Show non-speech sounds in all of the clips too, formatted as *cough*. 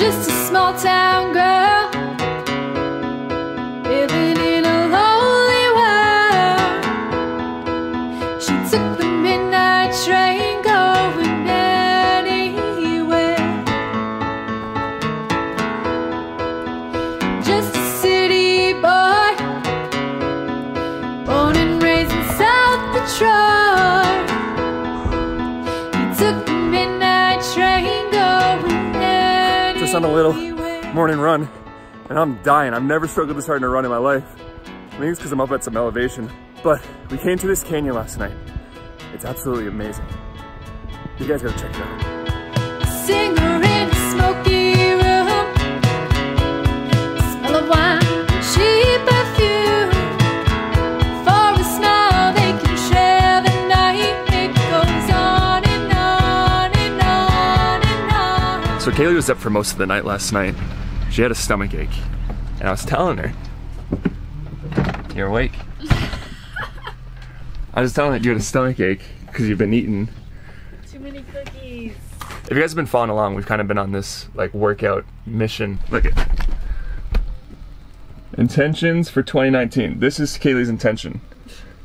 just a small town girl a little morning run, and I'm dying. I've never struggled this hard in a run in my life. I think it's because I'm up at some elevation. But we came to this canyon last night. It's absolutely amazing. You guys gotta check it out. So Kaylee was up for most of the night last night. She had a stomach ache. And I was telling her, You're awake. *laughs* I was telling her you had a stomach ache because you've been eating. Too many cookies. If you guys have been following along, we've kind of been on this like workout mission. Look at intentions for 2019. This is Kaylee's intention.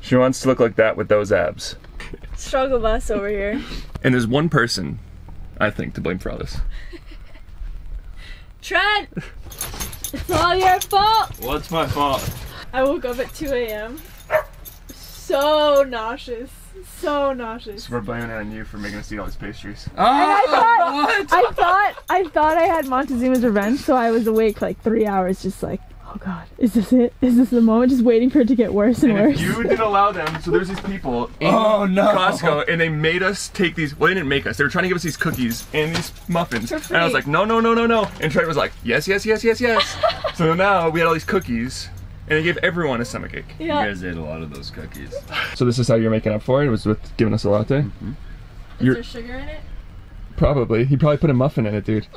She wants to look like that with those abs. Struggle bus over here. And there's one person, I think, to blame for all this. Trent! It's all your fault! What's my fault? I woke up at 2 a.m. So nauseous. So nauseous. We're blaming it on you for making us eat all these pastries. Oh, I thought, I thought, I thought I had Montezuma's revenge, so I was awake like three hours, just like, oh god, is this it? Is this the moment? Just waiting for it to get worse and, And worse. if you didn't allow them, so there's these people in Oh, no. Costco, and they made us take these. Well, they didn't make us. They were trying to give us these cookies and these muffins, and I was like, no, no, no, no, no. And Trey was like, yes, yes, yes, yes, yes. *laughs* so now we had all these cookies, and they gave everyone a stomach ache. You guys ate a lot of those cookies. So this is how you're making up for it? Was with giving us a latte? Mm-hmm. Is you're- there sugar in it? Probably. He probably put a muffin in it, dude. *laughs*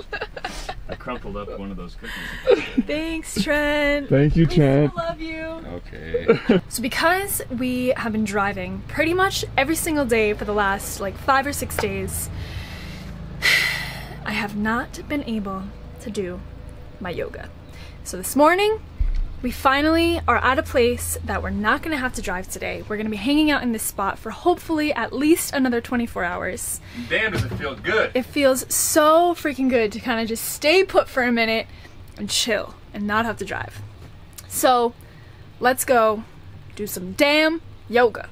I crumpled up one of those cookies. Thanks, Trent. Thank you, Trent. I love you. Okay. *laughs* So because we have been driving pretty much every single day for the last like five or six days, *sighs* I have not been able to do my yoga. So this morning, we finally are at a place that we're not gonna have to drive today. We're gonna be hanging out in this spot for hopefully at least another 24 hours. Damn, does it feel good? It feels so freaking good to kind of just stay put for a minute and chill and not have to drive. So let's go do some damn yoga.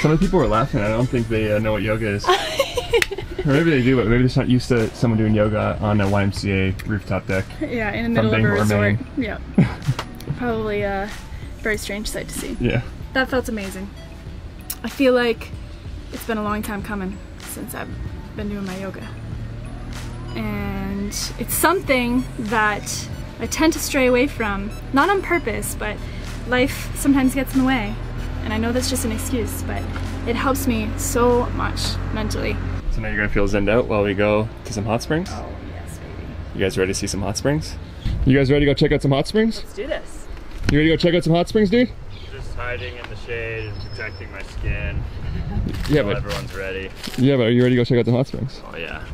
Some of the people were laughing. I don't think they uh, know what yoga is. *laughs* or maybe they do, but maybe they're just not used to someone doing yoga on a YMCA rooftop deck. Yeah, in the middle of a resort. *laughs* Yeah. Probably a very strange sight to see. Yeah. That felt amazing. I feel like it's been a long time coming since I've been doing my yoga. And it's something that I tend to stray away from, not on purpose, but life sometimes gets in the way. And I know that's just an excuse, but it helps me so much mentally. So now you're gonna feel zenned out while we go to some hot springs. Oh, yes, baby. You guys ready to see some hot springs? You guys ready to go check out some hot springs? Let's do this. You ready to go check out some hot springs, dude? Just hiding in the shade and protecting my skin. *laughs* Yeah, but everyone's ready. yeah, but are you ready to go check out some hot springs? Oh yeah.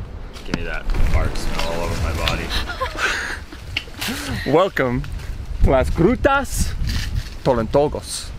Give me that fart smell all over my body. *laughs* Welcome to Las Grutas Tolantongos.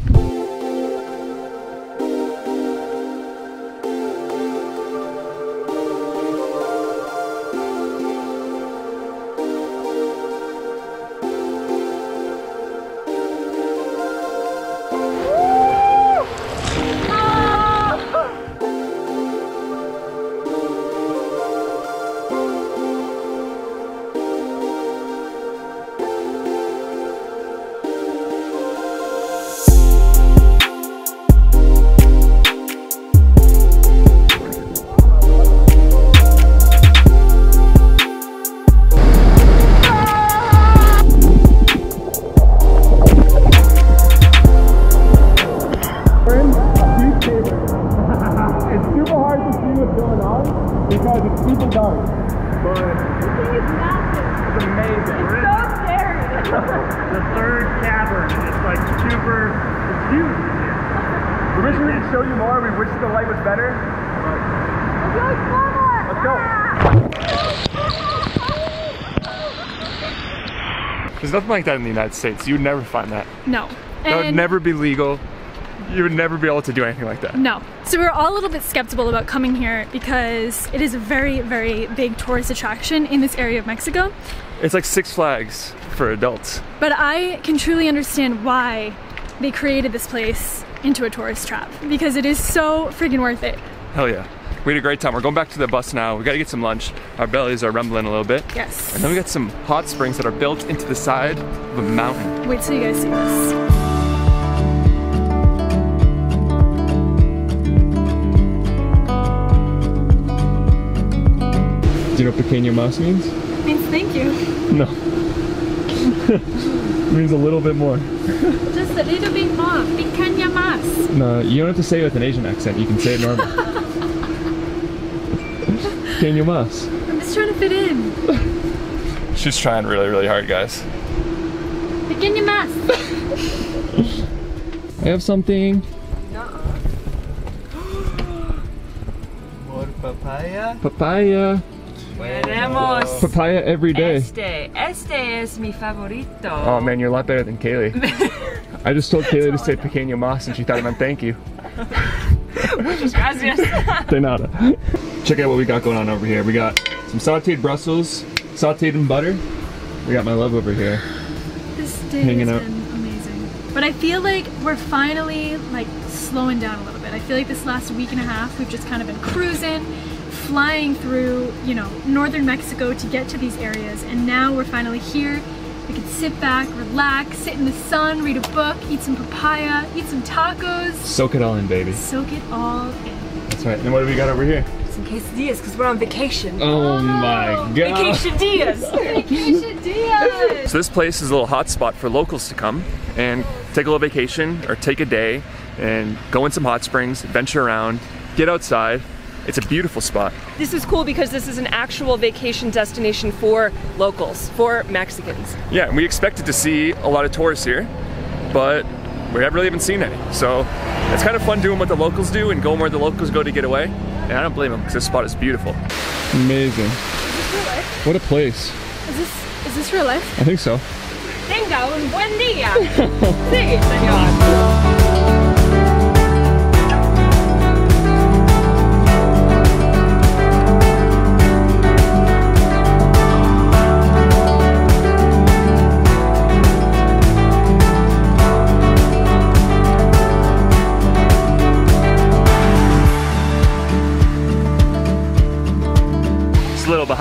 The light was better. Let's go. There's nothing like that in the United States. You would never find that. No. That would never be legal. You would never be able to do anything like that. No. So we were all a little bit skeptical about coming here because it is a very, very big tourist attraction in this area of Mexico. It's like Six Flags for adults. But I can truly understand why they created this place into a tourist trap because it is so freaking worth it. Hell yeah. We had a great time. We're going back to the bus now. We gotta get some lunch. Our bellies are rumbling a little bit. Yes. And then we got some hot springs that are built into the side of a mountain. Wait till you guys see this. Do you know what pequeño mas means? Means thank you. No. *laughs* means a little bit more. Just a little bit more. Picanha mas. No, you don't have to say it with an Asian accent. You can say it normal. *laughs* pequeño mas. I'm just trying to fit in. She's trying really, really hard, guys. Picanha mas. *laughs* I have something. Por *gasps* papaya. Papaya. Tenemos Papaya every day. este. Este es mi favorito. Oh man, you're a lot better than Kaylee. *laughs* I just told Kaylee to say pequeño mas and she thought it meant thank you. *laughs* Gracias. *laughs* De nada. Check out what we got going on over here. We got some sauteed Brussels, sauteed in butter. We got my love over here. This day Hanging has out. been amazing. But I feel like we're finally like slowing down a little bit. I feel like this last week and a half we've just kind of been cruising, flying through, you know, northern Mexico to get to these areas. And now we're finally here. We can sit back, relax, sit in the sun, read a book, eat some papaya, eat some tacos, Soak it all in, baby. soak it all in. That's right. And what do we got over here? Some quesadillas because we're on vacation. Oh my oh. god. Vacationillas. *laughs* Quesadillas! So this place is a little hot spot for locals to come and take a little vacation or take a day and go in some hot springs, venture around, get outside. It's a beautiful spot. This is cool because this is an actual vacation destination for locals, for Mexicans. Yeah, and we expected to see a lot of tourists here, but we haven't really haven't seen any. So it's kind of fun doing what the locals do and going where the locals go to get away. And I don't blame them because this spot is beautiful. Amazing. What a place. Is this is this real life? I think so. Tenga un buen día. *laughs* sí, señor.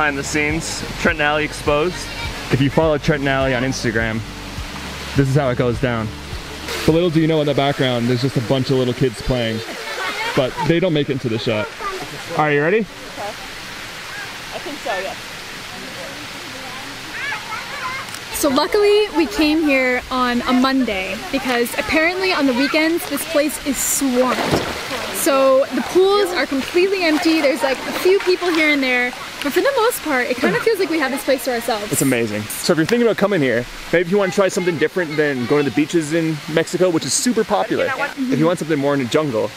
Behind the scenes. Trent and Allie exposed. If you follow Trent and Allie on Instagram, this is how it goes down. But little do you know in the background, there's just a bunch of little kids playing. But they don't make it into the shot. Are you ready? Okay. I think so luckily we came here on a Monday because apparently on the weekends this place is swamped. So the pools are completely empty. There's like a few people here and there, but for the most part, it kind of feels like we have this place to ourselves. It's amazing. So if you're thinking about coming here, maybe if you want to try something different than going to the beaches in Mexico, which is super popular. If you want something more in the jungle,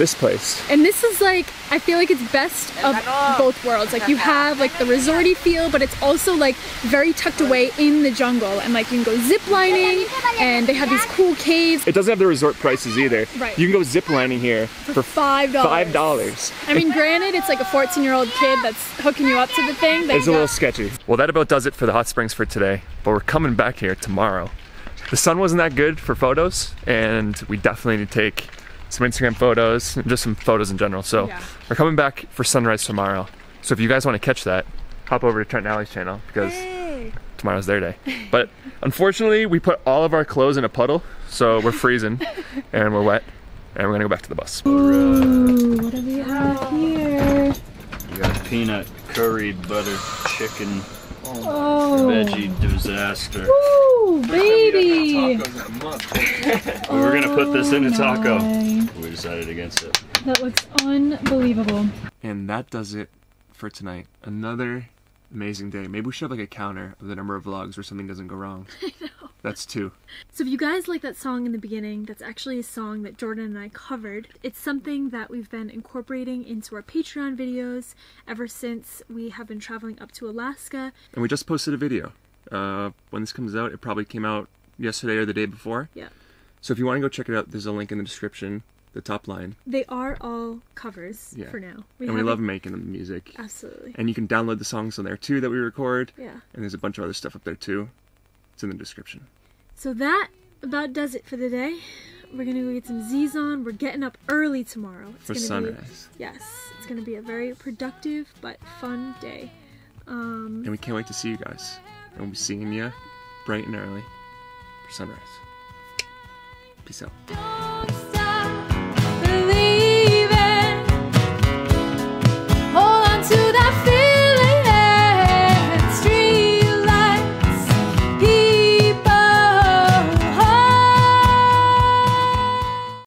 this place. And this is like, I feel like it's best of both worlds. Like you have like the resorty feel, but it's also like very tucked away in the jungle. And like you can go zip lining and they have these cool caves It doesn't have the resort prices either. Right. You can go zip lining here for five dollars. five dollars. I mean, granted, it's like a 14 year old kid that's hooking you up to the thing. It's a little sketchy. Well, that about does it for the hot springs for today, but we're coming back here tomorrow. The sun wasn't that good for photos, and we definitely need to take some Instagram photos, and just some photos in general. So Yeah. we're coming back for sunrise tomorrow. So if you guys want to catch that, hop over to Trent and Allie's channel because tomorrow's their day. But unfortunately, we put all of our clothes in a puddle, so we're freezing *laughs* and we're wet, and we're gonna go back to the bus. Ooh, what do we have here? You got peanut curry butter chicken Oh, veggie disaster. Ooh, baby. We were gonna put this in a oh, taco. My, We decided against it. That looks unbelievable. And that does it for tonight. Another amazing day. Maybe we should have like a counter of the number of vlogs where something doesn't go wrong. *laughs* I know. That's two. So if you guys like that song in the beginning, that's actually a song that Jordan and I covered. It's something that we've been incorporating into our Patreon videos ever since we have been traveling up to Alaska. And we just posted a video. Uh, when this comes out, it probably came out yesterday or the day before. Yeah. So if you want to go check it out, there's a link in the description, the top line. They are all covers Yeah. for now. and we love making the music. Absolutely. And you can download the songs on there too that we record. Yeah. And there's a bunch of other stuff up there too. It's in the description. So that about does it for the day. We're gonna go get some Z's on. We're getting up early tomorrow. It's For gonna sunrise. Be, yes, it's gonna be a very productive but fun day. Um, And we can't wait to see you guys. And we'll be seeing you bright and early for sunrise. Peace out. Don't